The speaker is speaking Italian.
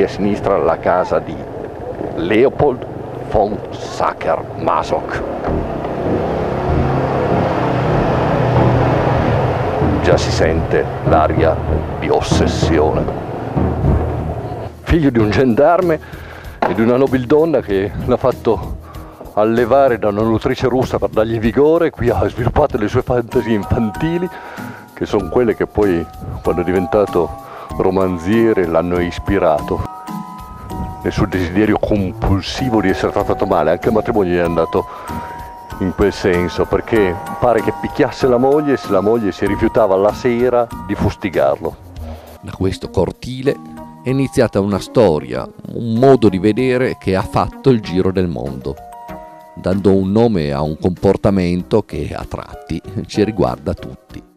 e a sinistra la casa di Leopold von Sacher-Masoch. Già si sente l'aria di ossessione. Figlio di un gendarme e di una nobildonna che l'ha fatto allevare da una nutrice russa per dargli vigore, qui ha sviluppato le sue fantasie infantili, che sono quelle che poi, quando è diventato romanziere, l'hanno ispirato. Nel suo desiderio compulsivo di essere trattato male, anche il matrimonio gli è andato in quel senso, perché pare che picchiasse la moglie se la moglie si rifiutava la sera di fustigarlo. Da questo cortile è iniziata una storia, un modo di vedere che ha fatto il giro del mondo dando un nome a un comportamento che a tratti ci riguarda tutti.